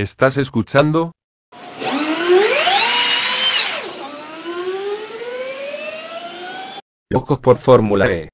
¿Estás escuchando? Locos por Fórmula E.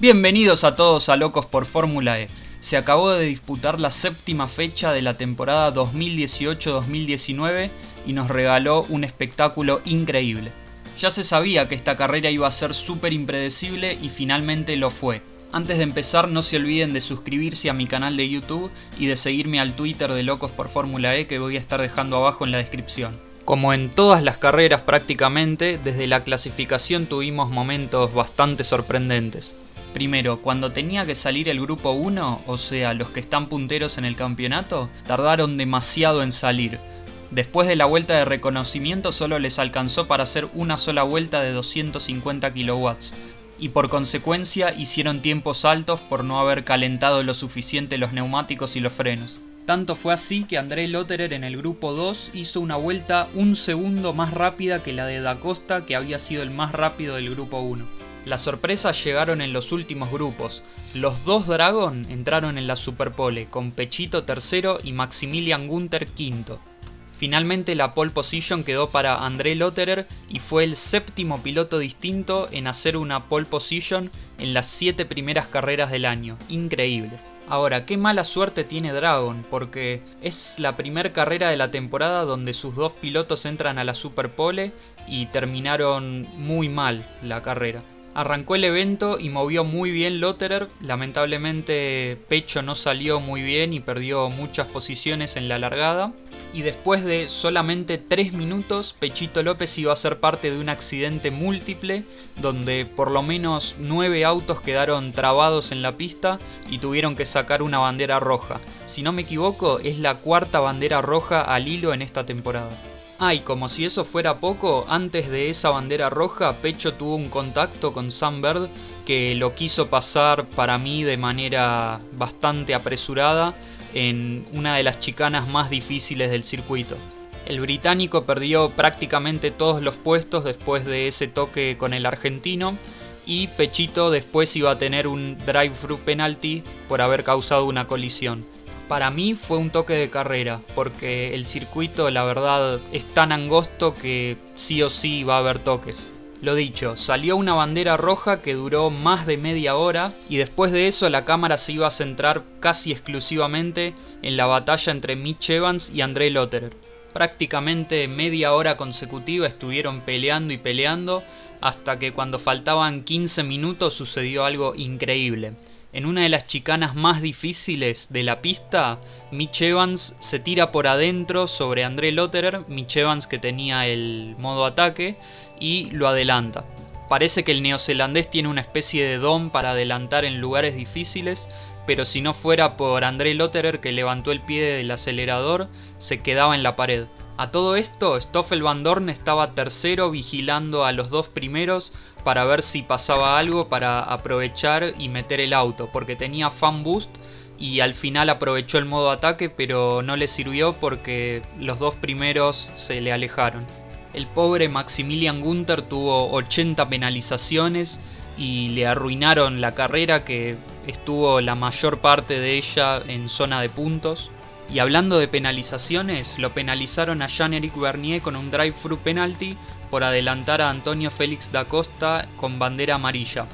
Bienvenidos a todos a Locos por Fórmula E. Se acabó de disputar la séptima fecha de la temporada 2018-2019 y nos regaló un espectáculo increíble. Ya se sabía que esta carrera iba a ser súper impredecible y finalmente lo fue. Antes de empezar no se olviden de suscribirse a mi canal de YouTube y de seguirme al Twitter de Locos por Fórmula E que voy a estar dejando abajo en la descripción. Como en todas las carreras prácticamente, desde la clasificación tuvimos momentos bastante sorprendentes. Primero, cuando tenía que salir el grupo 1, o sea, los que están punteros en el campeonato, tardaron demasiado en salir. Después de la vuelta de reconocimiento solo les alcanzó para hacer una sola vuelta de 250 kilowatts, y por consecuencia hicieron tiempos altos por no haber calentado lo suficiente los neumáticos y los frenos. Tanto fue así que André Lotterer en el grupo 2 hizo una vuelta un segundo más rápida que la de Da Costa que había sido el más rápido del grupo 1. Las sorpresas llegaron en los últimos grupos. Los dos Dragon entraron en la Superpole, con Pechito tercero y Maximilian Gunther quinto. Finalmente la pole position quedó para André Lotterer y fue el séptimo piloto distinto en hacer una pole position en las siete primeras carreras del año. Increíble. Ahora, qué mala suerte tiene Dragon, porque es la primera carrera de la temporada donde sus dos pilotos entran a la Superpole y terminaron muy mal la carrera. Arrancó el evento y movió muy bien Lotterer, lamentablemente Pecho no salió muy bien y perdió muchas posiciones en la largada. Y después de solamente 3 minutos, Pechito López iba a ser parte de un accidente múltiple, donde por lo menos 9 autos quedaron trabados en la pista y tuvieron que sacar una bandera roja. Si no me equivoco, es la cuarta bandera roja al hilo en esta temporada. Ah, y como si eso fuera poco, antes de esa bandera roja, Pecho tuvo un contacto con Sam que lo quiso pasar para mí de manera bastante apresurada en una de las chicanas más difíciles del circuito. El británico perdió prácticamente todos los puestos después de ese toque con el argentino y Pechito después iba a tener un drive-thru penalty por haber causado una colisión. Para mí fue un toque de carrera, porque el circuito la verdad es tan angosto que sí o sí va a haber toques. Lo dicho, salió una bandera roja que duró más de media hora y después de eso la cámara se iba a centrar casi exclusivamente en la batalla entre Mitch Evans y André Lotterer. Prácticamente media hora consecutiva estuvieron peleando y peleando hasta que cuando faltaban 15 minutos sucedió algo increíble. En una de las chicanas más difíciles de la pista, Mitch Evans se tira por adentro sobre André Lotterer, Mitch Evans que tenía el modo ataque, y lo adelanta. Parece que el neozelandés tiene una especie de don para adelantar en lugares difíciles, pero si no fuera por André Lotterer que levantó el pie del acelerador, se quedaba en la pared. A todo esto, Stoffel Van Dorn estaba tercero vigilando a los dos primeros para ver si pasaba algo para aprovechar y meter el auto, porque tenía fan boost y al final aprovechó el modo ataque, pero no le sirvió porque los dos primeros se le alejaron. El pobre Maximilian Gunther tuvo 80 penalizaciones y le arruinaron la carrera que estuvo la mayor parte de ella en zona de puntos. Y hablando de penalizaciones, lo penalizaron a Jean-Éric Bernier con un drive-thru penalty por adelantar a Antonio Félix da Costa con bandera amarilla.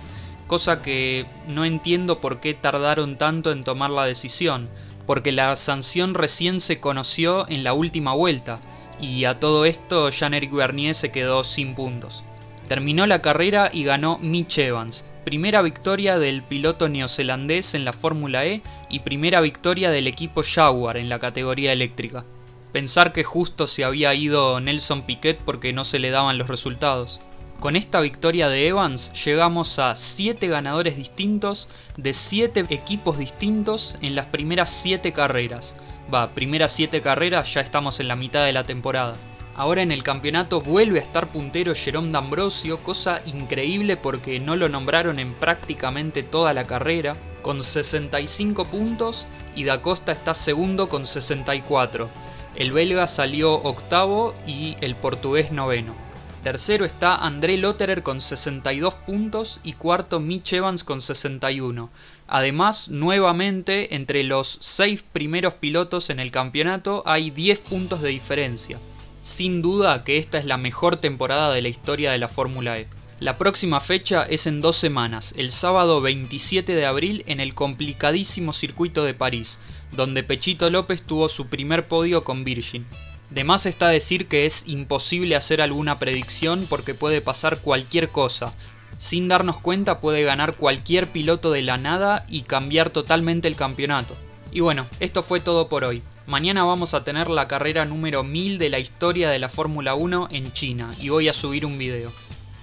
Cosa que no entiendo por qué tardaron tanto en tomar la decisión, porque la sanción recién se conoció en la última vuelta, y a todo esto Jean-Éric Bernier se quedó sin puntos. Terminó la carrera y ganó Mitch Evans, primera victoria del piloto neozelandés en la Fórmula E y primera victoria del equipo Jaguar en la categoría eléctrica. Pensar que justo se había ido Nelson Piquet porque no se le daban los resultados. Con esta victoria de Evans llegamos a 7 ganadores distintos de 7 equipos distintos en las primeras 7 carreras. Va, primeras 7 carreras ya estamos en la mitad de la temporada. Ahora en el campeonato vuelve a estar puntero Jerome D'Ambrosio, cosa increíble porque no lo nombraron en prácticamente toda la carrera, con 65 puntos y Da Costa está segundo con 64. El belga salió octavo y el portugués noveno. Tercero está André Lotterer con 62 puntos y cuarto Mitch Evans con 61. Además, nuevamente, entre los 6 primeros pilotos en el campeonato hay 10 puntos de diferencia. Sin duda que esta es la mejor temporada de la historia de la Fórmula E. La próxima fecha es en dos semanas, el sábado 27 de abril en el complicadísimo circuito de París, donde Pechito López tuvo su primer podio con Virgin. De más está decir que es imposible hacer alguna predicción porque puede pasar cualquier cosa. Sin darnos cuenta puede ganar cualquier piloto de la nada y cambiar totalmente el campeonato. Y bueno, esto fue todo por hoy. Mañana vamos a tener la carrera número 1000 de la historia de la Fórmula 1 en China y voy a subir un video.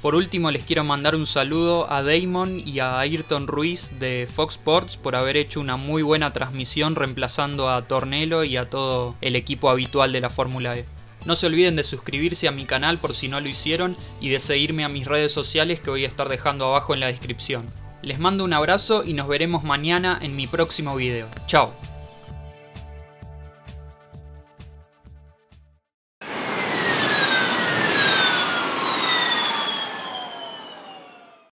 Por último les quiero mandar un saludo a Damon y a Ayrton Ruiz de Fox Sports por haber hecho una muy buena transmisión reemplazando a Tornelo y a todo el equipo habitual de la Fórmula E. No se olviden de suscribirse a mi canal por si no lo hicieron y de seguirme a mis redes sociales que voy a estar dejando abajo en la descripción. Les mando un abrazo y nos veremos mañana en mi próximo video. Chao.